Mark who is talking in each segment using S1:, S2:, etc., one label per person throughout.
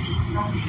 S1: Thank you.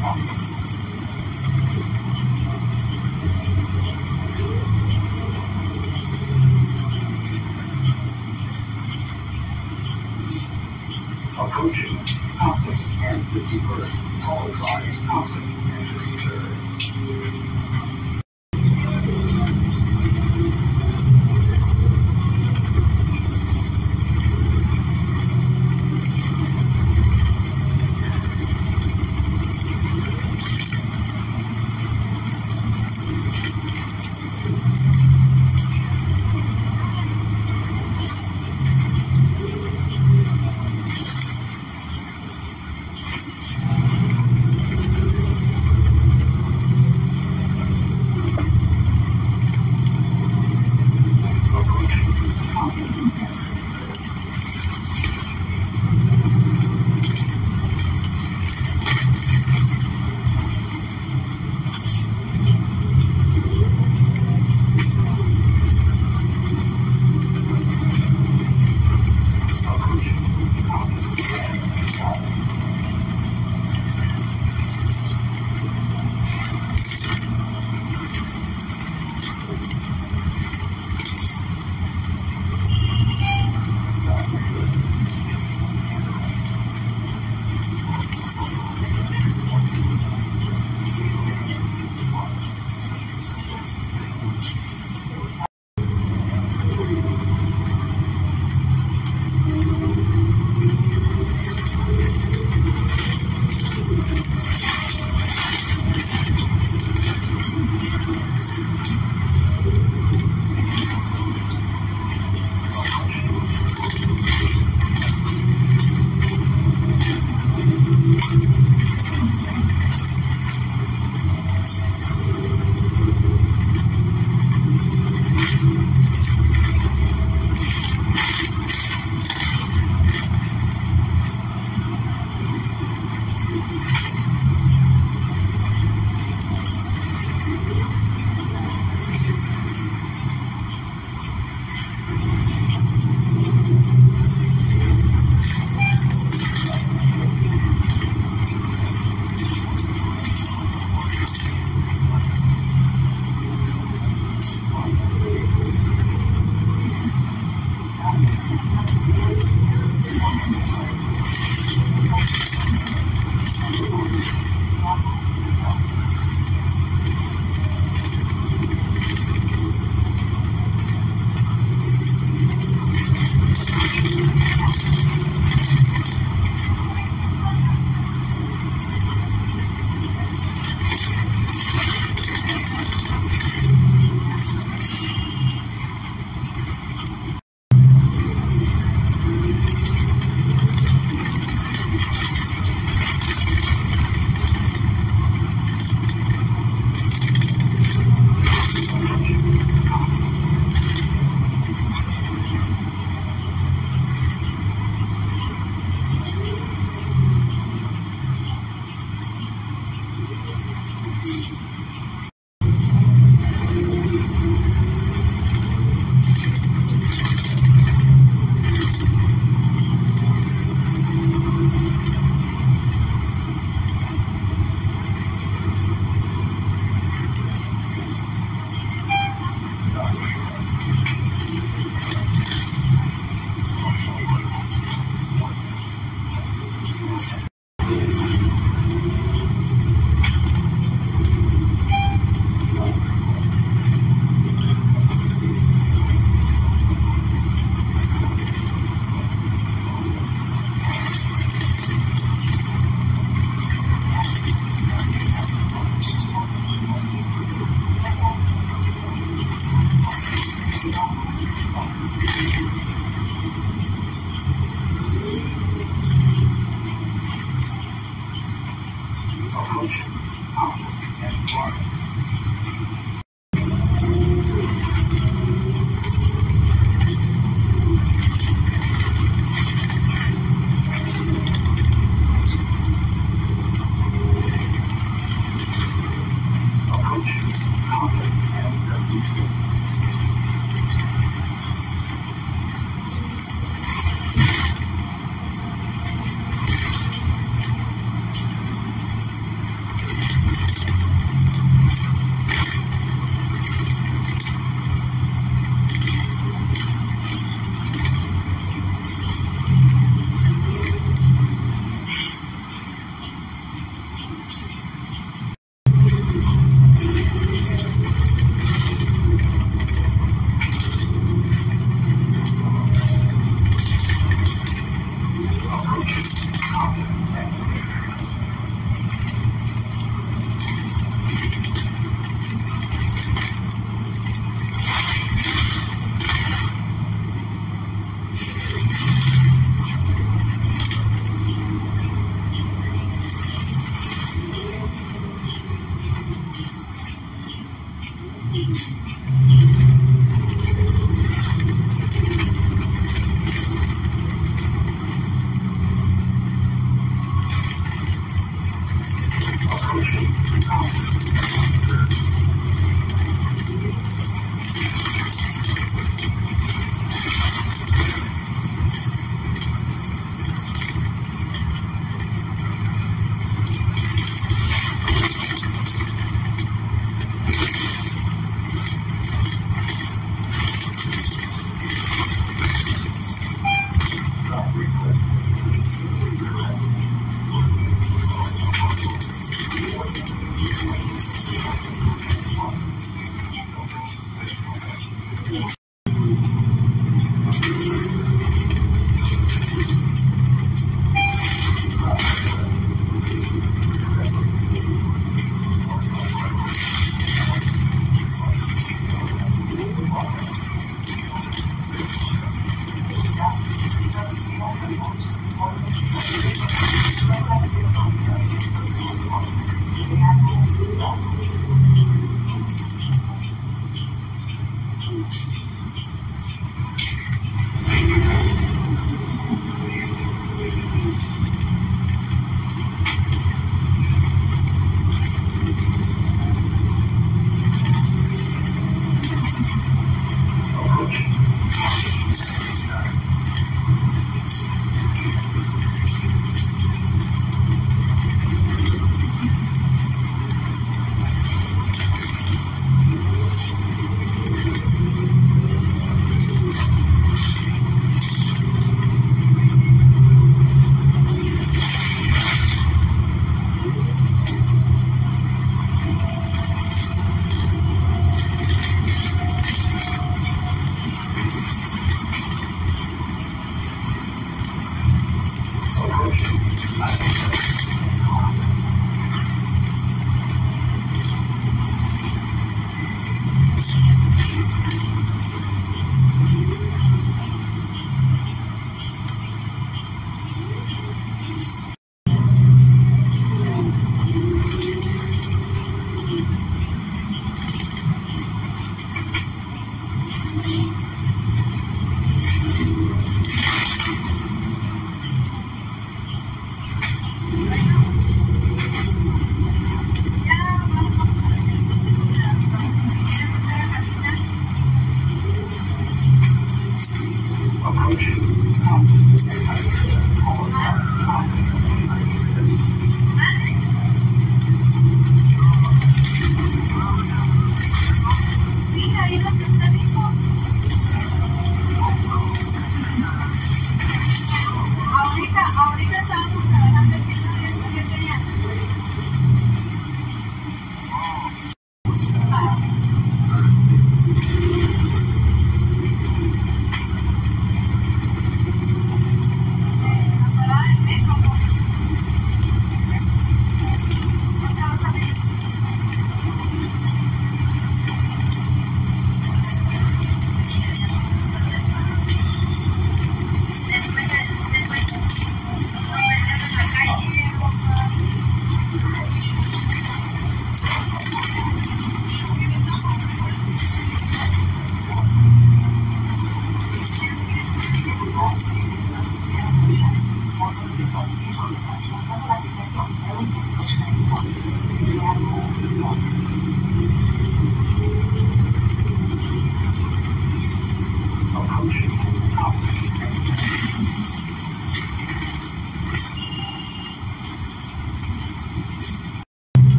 S1: problem.